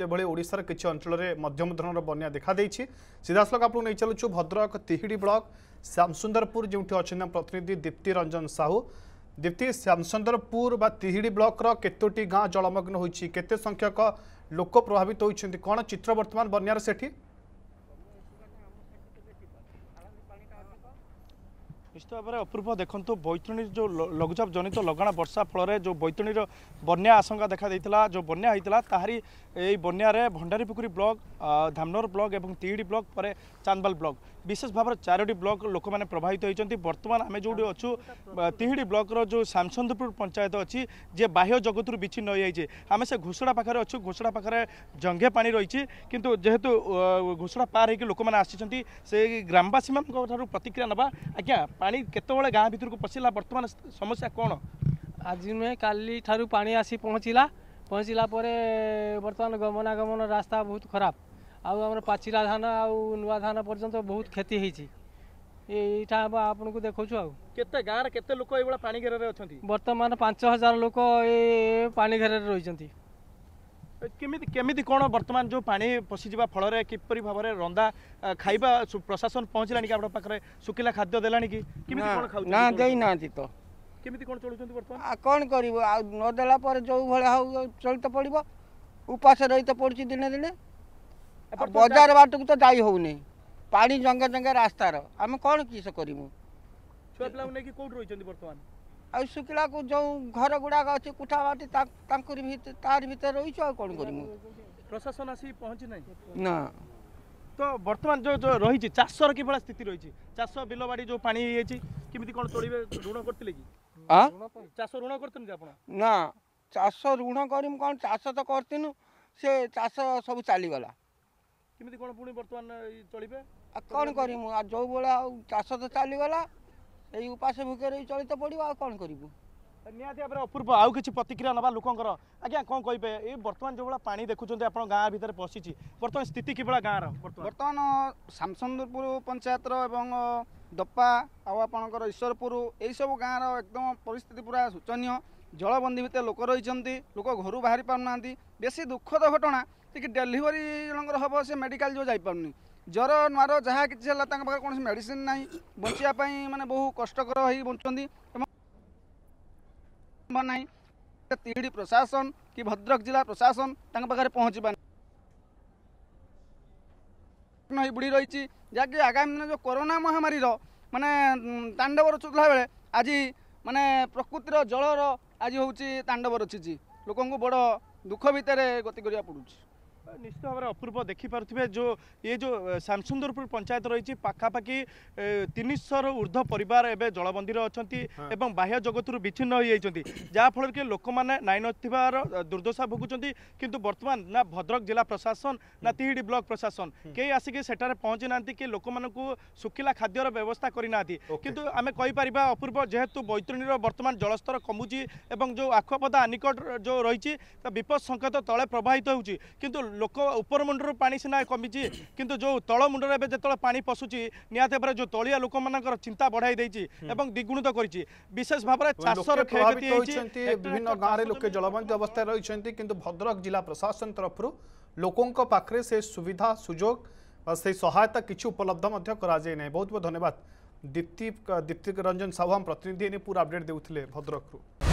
भड़शार किसी अंचल में मध्यम धरण बना देखाई सीधा सख आपको नहीं चलु भद्रक तिहिड़ी ब्लक श्यामसुंदरपुर जो अच्छा प्रतिनिधि दीप्ति रंजन साहू दीप्ति श्यामसुंदरपुर तिहिड़ी ब्लक्र केतोटी गाँ जलमग्न होते संख्यक लोक प्रभावित होती कौन चित्र बर्तमान बनार सेठी ନିଶ୍ଚିତ ଭାବରେ ଅପୂର୍ବ ଦେଖନ୍ତୁ ବୈତରଣୀ ଯେଉଁ ଲଘୁଚାପ ଜନିତ ଲଗାଣ ବର୍ଷା ଫଳରେ ଯେଉଁ ବୈତରଣୀର ବନ୍ୟା ଆଶଙ୍କା ଦେଖାଦେଇଥିଲା ଯେଉଁ ବନ୍ୟା ହୋଇଥିଲା ତାହାରି ଏହି ବନ୍ୟାରେ ଭଣ୍ଡାରୀପୋଖରୀ ବ୍ଲକ ଧାମନର ବ୍ଲକ ଏବଂ ତିହିଡ଼ି ବ୍ଲକ ପରେ ଚାନ୍ଦବାଲ ବ୍ଲକ ବିଶେଷ ଭାବରେ ଚାରୋଟି ବ୍ଲକ ଲୋକମାନେ ପ୍ରଭାବିତ ହୋଇଛନ୍ତି ବର୍ତ୍ତମାନ ଆମେ ଯେଉଁଠି ଅଛୁ ତିହିଡ଼ି ବ୍ଲକର ଯେଉଁ ସାମସନ୍ଦପୁର ପଞ୍ଚାୟତ ଅଛି ଯିଏ ବାହ୍ୟ ଜଗତରୁ ବିଚ୍ଛିନ୍ନ ହୋଇଯାଇଛି ଆମେ ସେ ଘୋଷଡ଼ା ପାଖରେ ଅଛୁ ଘୋଷଡ଼ା ପାଖରେ ଜଙ୍ଘେ ପାଣି ରହିଛି କିନ୍ତୁ ଯେହେତୁ ଘୋଷଡ଼ା ପାର ହୋଇକି ଲୋକମାନେ ଆସିଛନ୍ତି ସେ ଗ୍ରାମବାସୀମାନଙ୍କ ଠାରୁ ପ୍ରତିକ୍ରିୟା ନେବା ଆଜ୍ଞା गाँ को पसिला वर्तमान समस्या आसी नुका पा आसि वर्तमान पहचलाप गमन रास्ता बहुत खराब हमर पाचिला धान आउँ न पर्यन्त बहुत क्षति एउटा देखाउँछु केते लोक एर चाहिँ छथि वर्तमान 5000 लोक घेरा छथि କେମିତି କେମିତି କ'ଣ ବର୍ତ୍ତମାନ ଯେଉଁ ପାଣି ପଶିଯିବା ଫଳରେ କିପରି ଭାବରେ ରନ୍ଧା ଖାଇବା ପ୍ରଶାସନ ପହଞ୍ଚିଲାଣି କି ଆପଣଙ୍କ ପାଖରେ ଶୁଖିଲା ଖାଦ୍ୟ ଦେଲାଣି କି କେମିତି କ'ଣ ଖାଉଛନ୍ତି ନା ଦେଇନାହାନ୍ତି ତ କେମିତି କ'ଣ ଚଳୁଛନ୍ତି ବର୍ତ୍ତମାନ କ'ଣ କରିବୁ ଆଉ ନ ଦେଲା ପରେ ଯେଉଁ ଭଳିଆ ହଉ ଚଳି ତ ପଡ଼ିବ ଉପାସ ରହି ତ ପଡ଼ୁଛି ଦିନେ ଦିନେ ବଜାର ବାଟକୁ ତ ଯାଇ ହେଉନି ପାଣି ଜଙ୍ଗେ ଜଙ୍ଗେ ରାସ୍ତାର ଆମେ କ'ଣ କିସ କରିବୁ ଛୁଆ ପିଲାଙ୍କୁ ନେଇକି କେଉଁଠି ରହିଛନ୍ତି ବର୍ତ୍ତମାନ ଆଉ ଶୁଖିଲାକୁ ଯେଉଁ ଘର ଗୁଡ଼ାକ ଅଛି ବାଟି ତାଙ୍କରି ତାରି ଭିତରେ ରହିଛୁ ଆଉ କ'ଣ କରିବୁ ପ୍ରଶାସନ ଆସି ପହଞ୍ଚି ନାହିଁ ନା ତ ବର୍ତ୍ତମାନ ଯେଉଁ ରହିଛି ଚାଷର କିଭଳିଆ ସ୍ଥିତି ରହିଛି ଚାଷ ବିଲବାଡ଼ି ଯେଉଁ ପାଣି ହେଇଯାଇଛି କେମିତି କ'ଣ ତୋଳିବେ ଋଣ କରିଥିଲେ କି ଚାଷ ଋଣ କରିଥିଲେ ଆପଣ ନା ଚାଷ ଋଣ କରିମୁ କ'ଣ ଚାଷ ତ କରିଥିନୁ ସେ ଚାଷ ସବୁ ଚାଲିଗଲା କେମିତି କ'ଣ ପୁଣି ବର୍ତ୍ତମାନ ଚଳିବେ ଆଉ କ'ଣ କରିମୁ ଆଉ ଯେଉଁ ଭଳିଆ ଆଉ ଚାଷ ତ ଚାଲିଗଲା ଏଇ ଉପାସ ଭୋଗରେ ଚଳିତ ପଡ଼ିବ ଆଉ କ'ଣ କରିବୁ ନିହାତି ଭାବରେ ଅପୂର୍ବ ଆଉ କିଛି ପ୍ରତିକ୍ରିୟା ନେବା ଲୋକଙ୍କର ଆଜ୍ଞା କ'ଣ କହିବେ ଏଇ ବର୍ତ୍ତମାନ ଯେଉଁଭଳିଆ ପାଣି ଦେଖୁଛନ୍ତି ଆପଣ ଗାଁ ଭିତରେ ପଶିଛି ବର୍ତ୍ତମାନ ସ୍ଥିତି କିଭଳିଆ ଗାଁର ବର୍ତ୍ତମାନ ସାମସନ୍ଦପୁର ପଞ୍ଚାୟତର ଏବଂ ଦପା ଆଉ ଆପଣଙ୍କର ଈଶ୍ୱରପୁର ଏଇସବୁ ଗାଁର ଏକଦମ ପରିସ୍ଥିତି ପୁରା ଶୋଚନୀୟ ଜଳବନ୍ଦୀ ଭିତରେ ଲୋକ ରହିଛନ୍ତି ଲୋକ ଘରୁ ବାହାରି ପାରୁନାହାନ୍ତି ବେଶୀ ଦୁଃଖଦ ଘଟଣା ଟିକିଏ ଡେଲିଭରି ଜଣଙ୍କର ହେବ ସେ ମେଡ଼ିକାଲ ଯେଉଁ ଯାଇପାରୁନି জ্বর ନ୍ୱାର ଯାହା କିଛି ହେଲା ତାଙ୍କ ପାଖରେ କୌଣସି ମେଡ଼ିସିନ୍ ନାହିଁ ବଞ୍ଚିବା ପାଇଁ ମାନେ ବହୁ କଷ୍ଟକର ହୋଇ ବଞ୍ଚୁଛନ୍ତି ଏବଂ ନାହିଁ ତିହିଡ଼ି ପ୍ରଶାସନ କି ଭଦ୍ରକ ଜିଲ୍ଲା ପ୍ରଶାସନ ତାଙ୍କ ପାଖରେ ପହଞ୍ଚିବା ହୋଇ ବୁଡ଼ି ରହିଛି ଯାହାକି ଆଗାମୀ ଦିନ ଯେଉଁ କରୋନା ମହାମାରୀର ମାନେ ତାଣ୍ଡବ ରଚୁଥିଲା ବେଳେ ଆଜି ମାନେ ପ୍ରକୃତିର ଜଳର ଆଜି ହେଉଛି ତାଣ୍ଡବ ରଚିଛି ଲୋକଙ୍କୁ ବଡ଼ ଦୁଃଖ ଭିତରେ ଗତି କରିବାକୁ ପଡ଼ୁଛି নিশ্চিত ভাবে অপূর্ব দেখিপারে যে ইয়ে যে শ্যামসুন্দরপুর পঞ্চায়েত রয়েছে পাখাপাখি তিনশর ঊর্ধ্ব পরিবার এবে জলবন্দীর অনেক এবং বাহ্য জগতর বিচ্ছিন্ন হয়ে যাই যাফলের কি লোক মানে নাই নথিবার দুর্দশা ভোগুচ্ছেন কিন্তু বর্তমান না ভদ্রক জেলা প্রশাসন না তিহিড়ি ব্লক প্রশাসন কে আসিকি সেটার পৌঁছি না কি লোক শুখিলা খাদ্যর ব্যবস্থা করে না কিন্তু আমি কইপারা অপূর্ব যেহেতু বৈতরণীর বর্তমান জলস্তর কমুচি এবং যে আখপদা আনিকট যে রয়েছে বিপদ সংকেত তলে প্রবাহিত হচ্ছে কিন্তু ଲୋକ ଉପରମୁଣ୍ଡରୁ ପାଣି ସିନା କମିଛି କିନ୍ତୁ ଯେଉଁ ତଳ ମୁଣ୍ଡରେ ଏବେ ଯେତେବେଳେ ପାଣି ପଶୁଛି ନିହାତି ଭାବରେ ଯେଉଁ ତଳିଆ ଲୋକମାନଙ୍କର ଚିନ୍ତା ବଢ଼ାଇ ଦେଇଛି ଏବଂ ଦ୍ୱିଗୁଣିତ କରିଛି ବିଶେଷ ଭାବରେ ଚାଷର କ୍ଷୟକ୍ଷତି ହୋଇଛନ୍ତି ବିଭିନ୍ନ ଗାଁରେ ଲୋକେ ଜଳବନ୍ଦୀ ଅବସ୍ଥାରେ ରହିଛନ୍ତି କିନ୍ତୁ ଭଦ୍ରକ ଜିଲ୍ଲା ପ୍ରଶାସନ ତରଫରୁ ଲୋକଙ୍କ ପାଖରେ ସେ ସୁବିଧା ସୁଯୋଗ সেই সহায়তা কিছু উপলব্ধ মধ্যে করা যায় না বহুত বহুত ধন্যবাদ দীপ্তি দীপ্তি রঞ্জন সাহু আম প্রতিনিধি এনে পুরা আপডেট দেউলে ভদ্রকরু